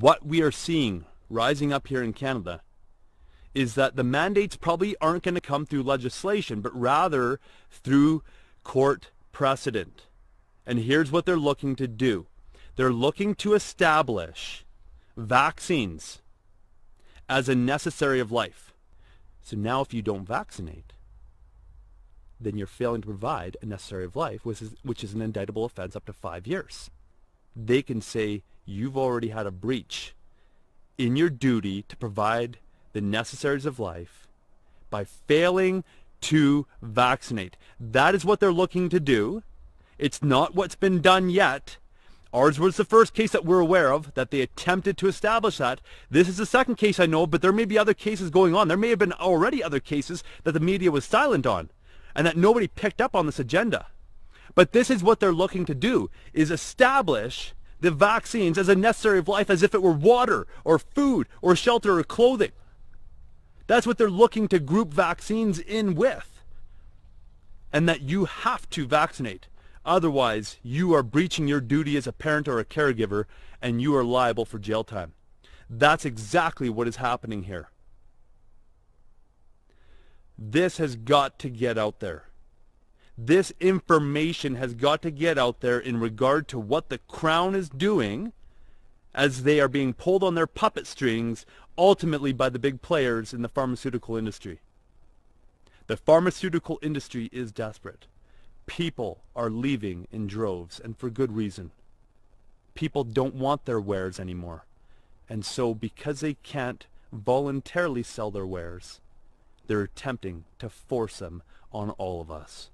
what we are seeing rising up here in Canada is that the mandates probably aren't going to come through legislation, but rather through court precedent. And here's what they're looking to do. They're looking to establish vaccines as a necessary of life. So now if you don't vaccinate, then you're failing to provide a necessary of life, which is, which is an indictable offense up to five years. They can say you've already had a breach in your duty to provide the necessaries of life by failing to vaccinate. That is what they're looking to do. It's not what's been done yet. Ours was the first case that we're aware of that they attempted to establish that. This is the second case I know, but there may be other cases going on. There may have been already other cases that the media was silent on and that nobody picked up on this agenda. But this is what they're looking to do, is establish the vaccines as a necessary of life as if it were water or food or shelter or clothing. That's what they're looking to group vaccines in with. And that you have to vaccinate. Otherwise, you are breaching your duty as a parent or a caregiver and you are liable for jail time. That's exactly what is happening here. This has got to get out there. This information has got to get out there in regard to what the Crown is doing as they are being pulled on their puppet strings ultimately by the big players in the pharmaceutical industry. The pharmaceutical industry is desperate. People are leaving in droves, and for good reason. People don't want their wares anymore. And so because they can't voluntarily sell their wares, they're attempting to force them on all of us.